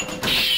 Shh.